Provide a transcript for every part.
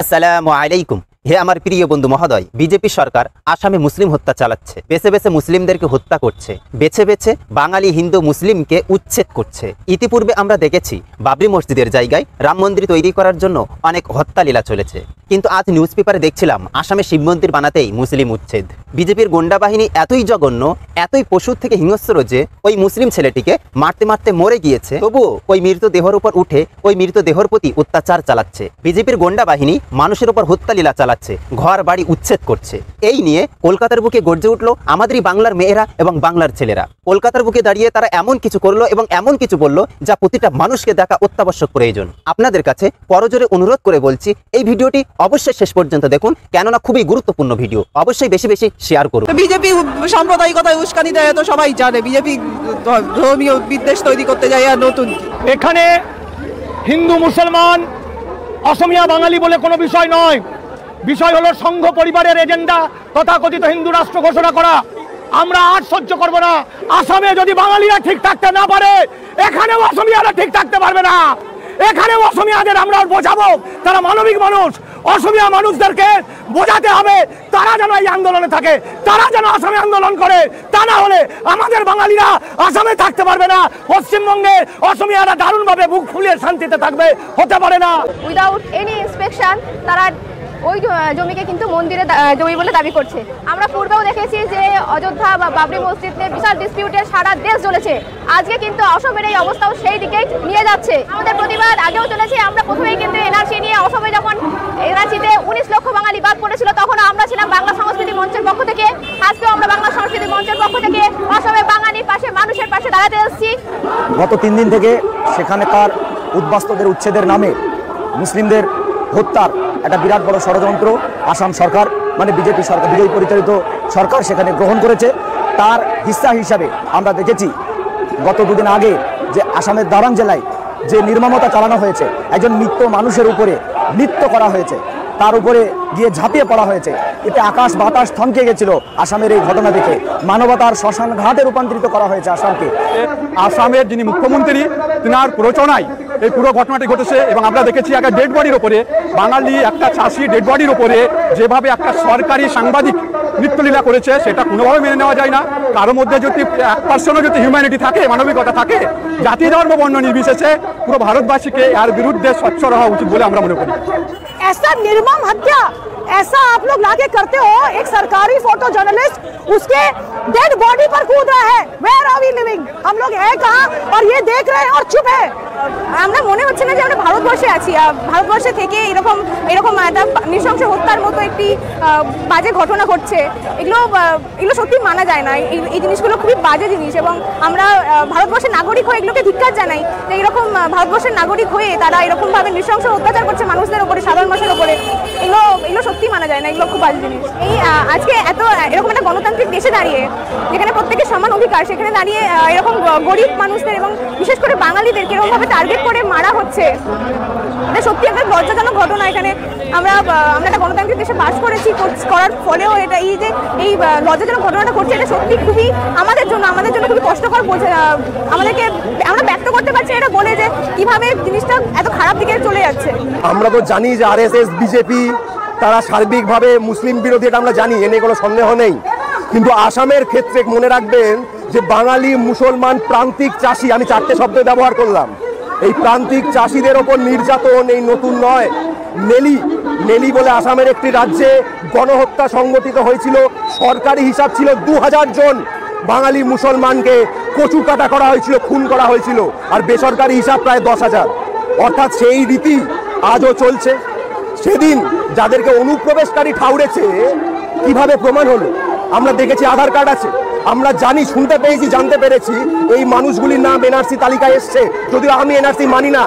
السلام عليكم. হে আমার প্রিয় বন্ধু মহোদয়, বিজেপি সরকার আসামে মুসলিম হত্যা চালাচ্ছে। বেছে বেছে মুসলিমদেরকে হত্যা করছে। বেছে বেছে বাঙালি হিন্দু মুসলিমকে উচ্ছেদ করছে। ইতিপূর্বে আমরা দেখেছি, বাবরি মসজিদের জায়গায় রাম মন্দির তৈরি করার জন্য অনেক হত্যা লীলা চলেছে। কিন্তু আজ নিউজ পেপারে দেখছিলাম, আসামে শিব মন্দির বানাতেই মুসলিম উচ্ছেদ। বিজেপির গোন্ডা বাহিনী এতই জঘন্য, এতই পশুর থেকে হিংস্র যে ওই মুসলিম ছেলেটিকে মারতে মারতে মরে গিয়েছে। তবুও ওই মৃতদেহর উপর উঠে, ওই মৃতদেহর প্রতি অত্যাচার চালাচ্ছে। বিজেপির গোন্ডা বাহিনী মানুষের উপর হত্যা লীলা চালাচ্ছে। ঘর বাড়ি উচ্ছেদ করছে। এই নিয়ে কলকাতার বুকে গর্জে উঠল আমাদেরই বাংলার মেয়েরা এবং বাংলার ছেলেরা। কলকাতার বুকে দাঁড়িয়ে তারা এমন কিছু করল এবং এমন কিছু বলল যা প্রতিটা মানুষকে দেখা অত্যাবশ্যক প্রয়োজন। আপনাদের কাছে পরজোরে অনুরোধ করে বলছি এই ভিডিওটি অবশ্যই শেষ পর্যন্ত দেখুন কেননা খুবই গুরুত্বপূর্ণ ভিডিও। অবশ্যই বেশি বেশি শেয়ার করুন। বিজেপি সাম্প্রদায়িকতায় উস্কানি দেয় তো সবাই জানে বিজেপি ধর্মীয় বিদ্বেষ তৈরি করতে যায় আর নতুন এখানে হিন্দু মুসলমান অসমিয়া বাঙালি বলে কোনো বিষয় নয়। বিষয় হলো সংঘ পরিবারের এজেন্ডা, তথাকথিত হিন্দু রাষ্ট্র ঘোষণা করা। আমরা আর সহ্য করব না। আসামে যদি বাঙালিরা ঠিক থাকতে না পারে, এখানেও অসমিয়ারা ঠিক থাকতে পারবে না। এখানেও অসমিয়াদের আমরা বোঝাবো। তারা মানবিক মানুষ। অসমিয়া মানুষদেরকে বোঝাতে হবে, তারা যেন এই আন্দোলনে থাকে। তারা যেন আসামে আন্দোলন করে। তা না হলে আমাদের বাঙালিরা আসামে থাকতে পারবে না। পশ্চিমবঙ্গে অসমিয়ারা দারুণভাবে বুক ফুলিয়ে শান্তিতে থাকবে। হতে পারে না। উইদাউট এনি ইন্সপেকশন তারা ওই জমিকে কিন্তু মন্দিরে জমি বলে দাবি করছে। আমরা পূর্বেও দেখেছি যে অযোধ্যা বা বাবরি মসজিদ নিয়ে বিশাল ডিসপিউটে সারা দেশ চলেছে আজকে কিন্তু অসমের এই অবস্থাও সেই দিকে নিয়ে যাচ্ছে। আমাদের প্রতিবাদ আগেও চলেছে, আমরা প্রথমেই কিন্তু এনআরসি নিয়ে অসমে যখন এনআরসিতে উনিশ লক্ষ বাঙালি বাদ পড়েছিল, তখন আমরা ছিলাম বাংলা সংস্কৃতি মঞ্চের পক্ষ থেকে। আজকেও আমরা বাংলা সংস্কৃতি মঞ্চের পক্ষ থেকে অসমে বাঙালির পাশে, মানুষের পাশে দাঁড়াতে এসেছি। গত তিন দিন থেকে সেখানে তার উদ্বাস্তুদের উচ্ছেদের নামে মুসলিমদের হত্যার একটা বিরাট বড় ষড়যন্ত্র আসাম সরকার মানে বিজেপি সরকার বিজেপি পরিচালিত সরকার সেখানে গ্রহণ করেছে। তার হিস্সা হিসাবে আমরা দেখেছি গত দুদিন আগে যে আসামের দারাং জেলায় যে নির্মমতা চালানো হয়েছে, একজন মৃত মানুষের উপরে নৃত্য করা হয়েছে, তার উপরে গিয়ে ঝাঁপিয়ে পড়া হয়েছে। এতে আকাশ বাতাস থমকে গেছিল আসামের এই ঘটনা দেখে। মানবতার শ্মশান ঘাটে রূপান্তরিত করা হয়েছে আসামকে। আসামের যিনি মুখ্যমন্ত্রী, তিনার প্ররোচনায় এই পুরো ঘটনাটি ঘটেছে এবং আমরা দেখেছি একটা ডেড বডির ওপরে বাঙালি একটা চাষি ডেড বডির ওপরে যেভাবে একটা সরকারি সাংবাদিক নৃত্যলীলা করেছে সেটা কোনোভাবে মেনে নেওয়া যায় না কারো মধ্যে যদি এক পার্সেন্টও যদি হিউম্যানিটি থাকে মানবিকতা থাকে জাতি ধর্ম বর্ণ নির্বিশেষে পুরো ভারতবাসীকে এর বিরুদ্ধে স্বচ্ছ হওয়া উচিত বলে আমরা মনে করি ऐसा निर्मम हत्या ऐसा आप लोग लाके करते हो एक सरकारी फोटो जर्नलिस्ट उसके डेड बॉडी पर कूद रहा है वेयर आर वी लिविंग हम लोग है कहाँ और ये देख रहे हैं और चुप है আমরা মনে হচ্ছে না যে আমরা ভারতবর্ষে আছি আহ, ভারতবর্ষে থেকে এরকম এরকম একটা নৃশংস হত্যার মতো একটি আহ, বাজে ঘটনা ঘটছে এগুলো আহ, এগুলো সত্যি মানা যায় না এই এই জিনিসগুলো খুবই বাজে জিনিস এবং আমরা আহ, ভারতবর্ষের নাগরিক হয়ে এগুলোকে ধিক্কার জানাই যে এরকম আহ, ভারতবর্ষের নাগরিক হয়ে তারা এরকমভাবে নৃশংস অত্যাচার করছে মানুষদের উপরে সাধারণ মানুষের উপরে এগুলো এগুলো সত্যি মানা যায় না এগুলো খুব বাজে জিনিস এই আহ, আজকে এত এরকম একটা গণতান্ত্রিক দেশে দাঁড়িয়ে যেখানে প্রত্যেকের সমান অধিকার, সেখানে দাঁড়িয়ে এরকম গরিব মানুষদের এবং বিশেষ করে বাঙালিদের কিরকমভাবে টার্গেট করে মারা হচ্ছে। এটা সত্যি একটা লজ্জাজনক ঘটনা। এখানে আমরা আমরা একটা গণতান্ত্রিক দেশে বাস করেছি, করছ- করার ফলেও এটা, এই যে, এই লজ্জাজনক ঘটনাটা ঘটছে, এটা সত্যি খুবই আমাদের জন্য আমাদের জন্য খুবই কষ্টকর বোঝে আমাদেরকে আমরা ব্যক্ত করতে পারছি এটা বলে যে কীভাবে জিনিসটা এত খারাপ দিকে চলে যাচ্ছে। আমরা তো জানি যে আরএসএস বিজেপি তারা সার্বিকভাবে মুসলিম বিরোধী, এটা আমরা জানি, এ নিয়ে কোনো সন্দেহ নেই। কিন্তু আসামের ক্ষেত্রে মনে রাখবেন যে বাঙালি মুসলমান প্রান্তিক চাষি, আমি চারটে শব্দ ব্যবহার করলাম। এই প্রান্তিক চাষিদের ওপর নির্যাতন এই নতুন নয়। নেলি নেলি বলে আসামের একটি রাজ্যে গণহত্যা সংগঠিত হয়েছিল। সরকারি হিসাব ছিল দু হাজার জন বাঙালি মুসলমানকে কচু কাটা করা হয়েছিল, খুন করা হয়েছিল, আর বেসরকারি হিসাব প্রায় দশ হাজার অর্থাৎ সেই রীতি আজও চলছে। সেদিন যাদেরকে অনুপ্রবেশকারী ঠাউরেছে, কীভাবে প্রমাণ হলো? আমরা দেখেছি আধার কার্ড আছে। আমরা জানি, শুনতে পেয়েছি, জানতে পেরেছি, এই মানুষগুলির নাম এনআরসি তালিকায় এসছে। যদিও আমি এনআরসি মানি না,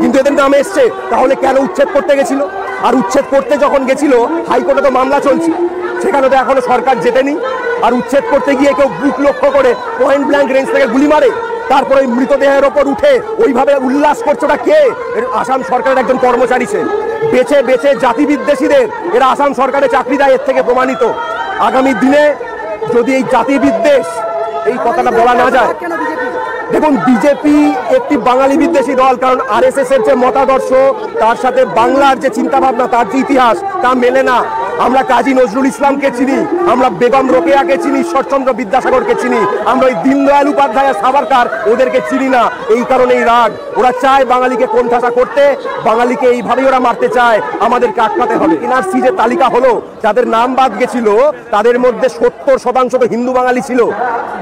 কিন্তু এদের নাম এসছে, তাহলে কেন উচ্ছেদ করতে গেছিল? আর উচ্ছেদ করতে যখন গেছিল, হাইকোর্টে তো মামলা চলছে। সেখানে তো এখনও সরকার জেতেনি। আর উচ্ছেদ করতে গিয়ে কেউ বুক লক্ষ্য করে পয়েন্ট ব্ল্যাঙ্ক রেঞ্জ থেকে গুলি মারে। তারপরে ওই মৃতদেহের ওপর উঠে ওইভাবে উল্লাস করছে ওটা কে? আসাম সরকারের একজন কর্মচারী সে। বেছে বেছে জাতি বিদ্বেষীদের এরা আসাম সরকারের চাকরি দেয়, এর থেকে প্রমাণিত। আগামী দিনে যদি এই জাতি বিদ্বেষ এই কথাটা বলা না যায়, দেখুন বিজেপি একটি বাঙালি বিদ্বেষী দল, কারণ আরএসএস এর যে মতাদর্শ, তার সাথে বাংলার যে চিন্তাভাবনা, তার যে ইতিহাস, তা মেলে না। আমরা কাজী নজরুল ইসলামকে চিনি, আমরা বেগম রোকেয়াকে চিনি ঈশ্বরচন্দ্র বিদ্যাসাগরকে চিনি, আমরা ওই দীনদয়াল উপাধ্যায় আর সাভারকার ওদেরকে চিনি না। এই কারণেই রাগ। ওরা চায় বাঙালিকে কোণঠাসা করতে, বাঙালিকে এইভাবেই ওরা মারতে চায়। আমাদেরকে আটকাতে হবে। এনআরসি যে তালিকা হলো, যাদের নাম বাদ গেছিল, তাদের মধ্যে সত্তর শতাংশ তো হিন্দু বাঙালি ছিল।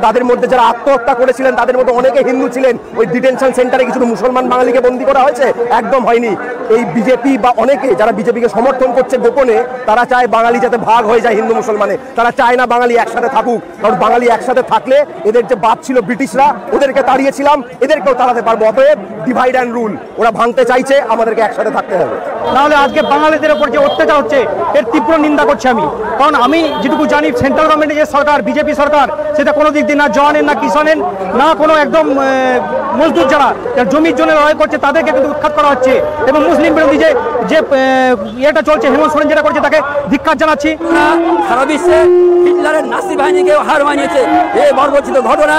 তাদের মধ্যে যারা আত্মহত্যা করেছিলেন, তাদের মধ্যে অনেকে হিন্দু ছিলেন। ওই ডিটেনশন সেন্টারে কিছু মুসলমান বাঙালিকে বন্দি করা হয়েছে? একদম হয়নি। এই বিজেপি বা অনেকে, যারা বিজেপিকে সমর্থন করছে গোপনে, তারা চায় বাঙালি যাতে ভাগ হয়ে যায় হিন্দু মুসলমানে। তারা চায় না বাঙালি একসাথে থাকুক। কারণ বাঙালি একসাথে থাকলে এদের যে বাপ ছিল ব্রিটিশরা, ওদেরকে তাড়িয়েছিলাম, এদেরকেও তাড়াতে পারব। অতএব ডিভাইড অ্যান্ড রুল ওরা ভাঙতে চাইছে, আমাদেরকে একসাথে থাকতে হবে। নাহলে আজকে বাঙালিদের ওপর যে অত্যাচার হচ্ছে, এর তীব্র নিন্দা করছি আমি। কারণ আমি যেটুকু জানি, সেন্ট্রাল গভর্নমেন্টের যে সরকার, বিজেপি সরকার, সেটা কোনো দিক দিয়ে না জওয়ানের না কিষানের না কোনো একদম মজদুর যারা জমির জন্য লড়াই করছে, তাদেরকে কিন্তু উৎখাত করা হচ্ছে। এবং মুসলিম বিরোধী যে যে ইয়েটা চলছে, হেমন্ত সোরেন যেটা করছে, তাকে ধিক্ষার জানাচ্ছি। সারা বিশ্বে হিটলারের নাসি বাহিনীকেও হার মানিয়েছে। এ বর্বচিত ঘটনা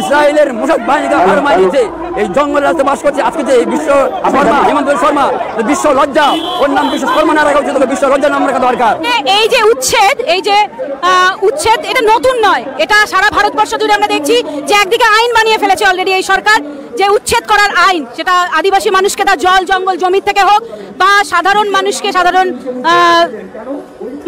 ইসরায়েলের মুসাদ বাহিনীকে হার মানিয়েছে এই জঙ্গল রাস্তায় বাস করছে। আজকে যে বিশ্ব শর্মা হেমন্ত শর্মা বিশ্ব লজ্জা ওর নাম বিশ্ব শর্মা না রাখা উচিত বিশ্ব লজ্জা নাম রাখা দরকার। এই যে উচ্ছেদ এই যে উচ্ছেদ এটা নতুন নয়। এটা সারা ভারতবর্ষ জুড়ে আমরা দেখছি যে একদিকে আইন বানিয়ে ফেলেছে অলরেডি এই সরকার যে উচ্ছেদ করার আইন সেটা আদিবাসী মানুষকে তার জল জঙ্গল জমি থেকে হোক বা সাধারণ মানুষকে সাধারণ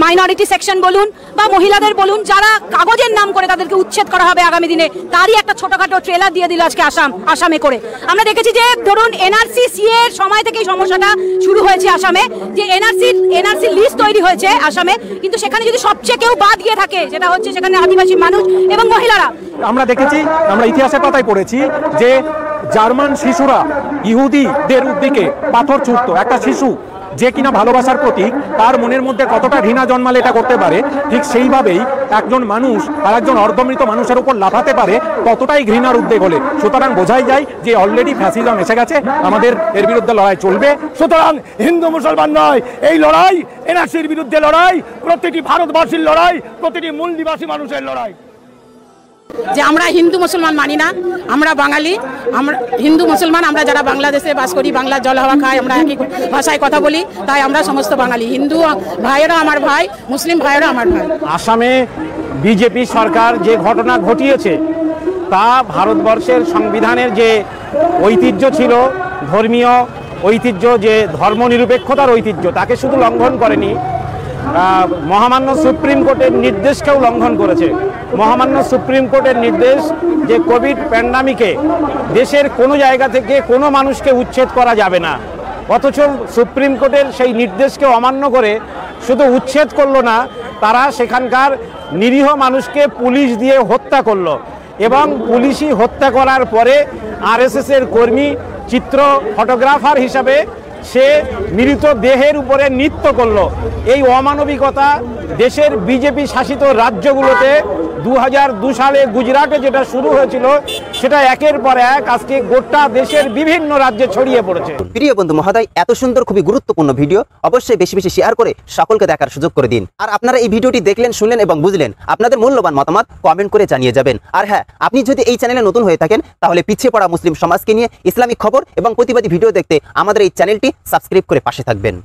মাইনরিটি সেকশন বলুন বা মহিলাদের বলুন, যারা কাগজের নাম করে তাদেরকে উচ্ছেদ করা হবে আগামী দিনে, তারই একটা ছোটখাটো ট্রেলার দিয়ে দিল আজকে আসাম, আসামে করে। আমরা দেখেছি যে, ধরুন এনআরসি সি এর সময় থেকে এই সমস্যাটা শুরু হয়েছে আসামে, যে এনআরসি এনআরসি লিস্ট তৈরি হয়েছে আসামে, কিন্তু সেখানে যদি সবচেয়ে কেউ বাদ গিয়ে থাকে, সেটা হচ্ছে সেখানে আদিবাসী মানুষ এবং মহিলারা। আমরা দেখেছি, আমরা ইতিহাসের পাতায় পড়েছি যে জার্মান শিশুরা, ইহুদিদের উদ্দিকে পাথর ছুটতো একটা শিশু যে কিনা ভালোবাসার প্রতীক, তার মনের মধ্যে কতটা ঘৃণা জন্মালে এটা করতে পারে, ঠিক সেইভাবেই একজন মানুষ আর একজন অর্ধমৃত মানুষের উপর লাফাতে পারে, ততটাই ঘৃণার উদ্বেগ হলে। সুতরাং বোঝাই যায় যে অলরেডি ফ্যাসিজম এসে গেছে, আমাদের এর বিরুদ্ধে লড়াই চলবে। সুতরাং হিন্দু মুসলমান নয়, এই লড়াই, এনআরসির বিরুদ্ধে লড়াই, প্রতিটি ভারতবাসীর লড়াই, প্রতিটি মূল নিবাসী মানুষের লড়াই। যে আমরা হিন্দু মুসলমান মানি না, আমরা বাঙালি, আমরা হিন্দু মুসলমান, আমরা যারা বাংলাদেশে বাস করি বাংলা জল হাওয়া খাই আমরা একই ভাষায় কথা বলি, তাই আমরা সমস্ত বাঙালি। হিন্দু ভাইয়েরা আমার ভাই, মুসলিম ভাইয়েরা আমার ভাই। আসামে বিজেপি সরকার যে ঘটনা ঘটিয়েছে, তা ভারতবর্ষের সংবিধানের যে ঐতিহ্য ছিল, ধর্মীয় ঐতিহ্য, যে ধর্মনিরপেক্ষতার ঐতিহ্য, তাকে শুধু লঙ্ঘন করেনি মহামান্য সুপ্রিম কোর্টের নির্দেশকেও লঙ্ঘন করেছে। মহামান্য সুপ্রিম কোর্টের নির্দেশ যে কোভিড প্যান্ডামিকে দেশের কোনো জায়গা থেকে কোনো মানুষকে উচ্ছেদ করা যাবে না। অথচ সুপ্রিম কোর্টের সেই নির্দেশকে অমান্য করে শুধু উচ্ছেদ করল না, তারা সেখানকার নিরীহ মানুষকে পুলিশ দিয়ে হত্যা করল এবং পুলিশি হত্যা করার পরে আরএসএস এর কর্মী, চিত্র ফটোগ্রাফার হিসাবে সে মৃত দেহের উপরে নৃত্য করল। এই অমানবিকতা দেশের বিজেপি শাসিত রাজ্যগুলোতে দু সালে গুজরাটে যেটা শুরু হয়েছিল, সেটা একের পর এক আজকে গোটা দেশের বিভিন্ন রাজ্যে ছড়িয়ে পড়েছে। প্রিয় বন্ধু মহোদয়, এত সুন্দর, খুবই গুরুত্বপূর্ণ ভিডিও। অবশ্যই বেশি বেশি শেয়ার করে সকলকে দেখার সুযোগ করে দিন। আর আপনারা এই ভিডিওটি দেখলেন, শুনলেন এবং বুঝলেন, আপনাদের মূল্যবান মতামত কমেন্ট করে জানিয়ে যাবেন। আর হ্যাঁ আপনি যদি এই চ্যানেলে নতুন হয়ে থাকেন, তাহলে পিছিয়ে পড়া মুসলিম সমাজকে নিয়ে ইসলামিক খবর এবং প্রতিবাদী ভিডিও দেখতে আমাদের এই চ্যানেলটি সাবস্ক্রাইব করে পাশে থাকবেন।